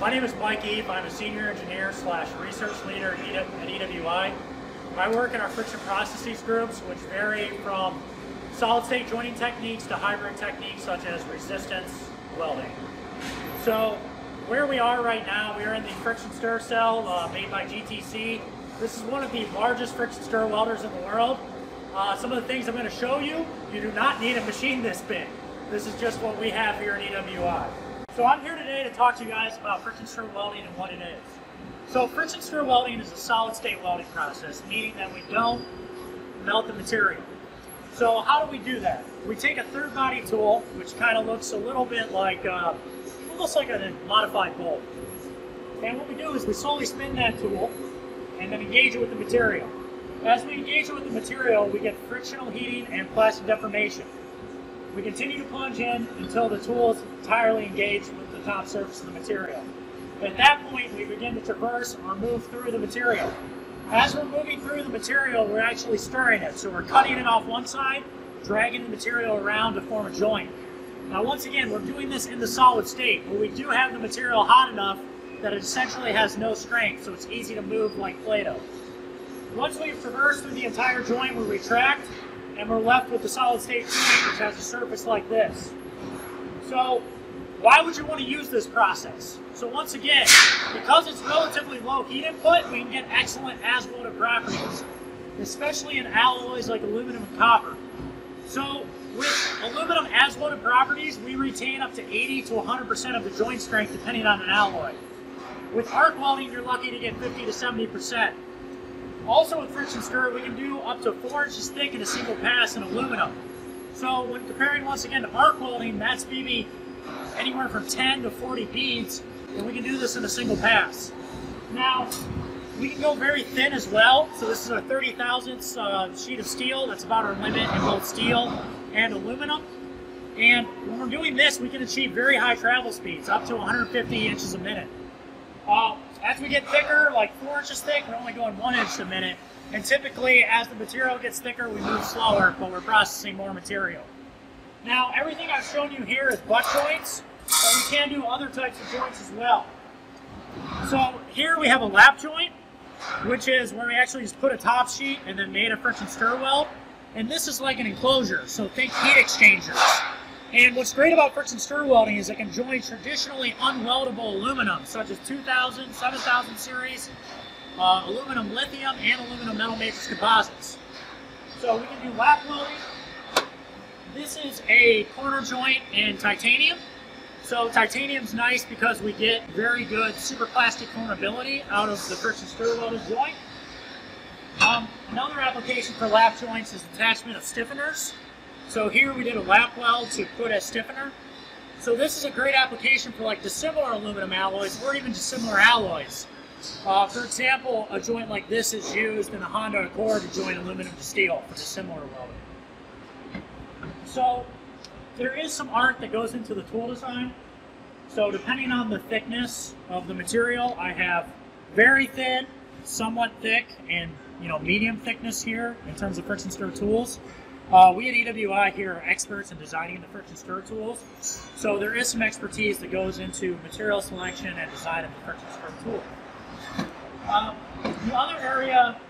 My name is Mike Eff. I'm a senior engineer slash research leader at EWI. I work in our friction processes groups, which vary from solid state joining techniques to hybrid techniques such as resistance welding. So where we are right now, we are in the friction stir cell uh, made by GTC. This is one of the largest friction stir welders in the world. Uh, some of the things I'm going to show you, you do not need a machine this big. This is just what we have here at EWI. So I'm here today to talk to you guys about friction stir welding and what it is. So friction stir welding is a solid state welding process, meaning that we don't melt the material. So how do we do that? We take a third body tool, which kind of looks a little bit like, uh, almost like a modified bolt. And what we do is we slowly spin that tool and then engage it with the material. As we engage it with the material, we get frictional heating and plastic deformation. We continue to plunge in until the tool is entirely engaged with the top surface of the material. At that point, we begin to traverse or move through the material. As we're moving through the material, we're actually stirring it. So we're cutting it off one side, dragging the material around to form a joint. Now once again, we're doing this in the solid state, but we do have the material hot enough that it essentially has no strength, so it's easy to move like Play-Doh. Once we've traversed through the entire joint, we retract, and we're left with the solid state joint, which has a surface like this. So why would you want to use this process? So once again, because it's relatively low heat input, we can get excellent as welded properties, especially in alloys like aluminum and copper. So with aluminum as welded properties, we retain up to 80 to 100% of the joint strength depending on an alloy. With arc welding, you're lucky to get 50 to 70%. Also with friction stir, we can do up to 4 inches thick in a single pass in aluminum. So when comparing once again to arc welding, that's maybe anywhere from 10 to 40 beads, and we can do this in a single pass. Now, we can go very thin as well. So this is a 30 thousandths uh, sheet of steel. That's about our limit in both steel and aluminum. And when we're doing this, we can achieve very high travel speeds, up to 150 inches a minute. Uh, as we get thicker, like four inches thick, we're only going one inch a minute. And typically, as the material gets thicker, we move slower, but we're processing more material. Now, everything I've shown you here is butt joints, but we can do other types of joints as well. So here we have a lap joint, which is where we actually just put a top sheet and then made a friction stir weld. And this is like an enclosure, so think heat exchangers. And what's great about friction stir welding is it can join traditionally unweldable aluminum, such as 2000, 7000 series, uh, aluminum lithium, and aluminum metal matrix composites. So we can do lap welding. This is a corner joint in titanium. So titanium's nice because we get very good superplastic cornerability out of the friction stir welded joint. Um, another application for lap joints is attachment of stiffeners. So here we did a lap weld to put a stiffener. So this is a great application for like dissimilar aluminum alloys or even dissimilar alloys. Uh, for example, a joint like this is used in the Honda Accord to join aluminum to steel for dissimilar welding. So there is some art that goes into the tool design. So depending on the thickness of the material, I have very thin, somewhat thick, and you know medium thickness here in terms of friction stir tools. Uh, we at EWI here are experts in designing the friction stir tools, so there is some expertise that goes into material selection and design of the friction stir tool. Um, the other area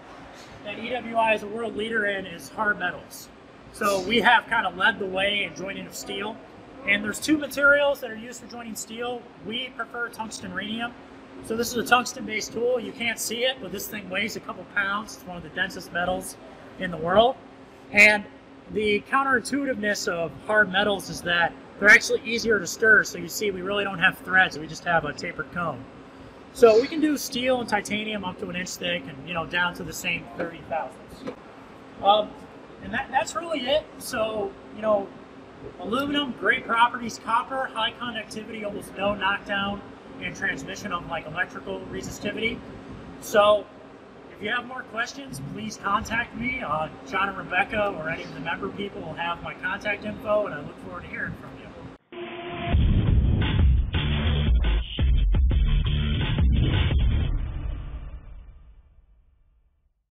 that EWI is a world leader in is hard metals. So we have kind of led the way in joining of steel. And there's two materials that are used for joining steel. We prefer tungsten rhenium. So this is a tungsten-based tool. You can't see it, but this thing weighs a couple pounds. It's one of the densest metals in the world. And the counterintuitiveness of hard metals is that they're actually easier to stir. So you see, we really don't have threads. We just have a tapered cone. So we can do steel and titanium up to an inch thick and, you know, down to the same 30 thousandths. Um, and that, that's really it. So, you know, aluminum, great properties. Copper, high conductivity, almost no knockdown and transmission of like electrical resistivity. So if you have more questions, please contact me. Uh, John and Rebecca or any of the member people will have my contact info, and I look forward to hearing from you.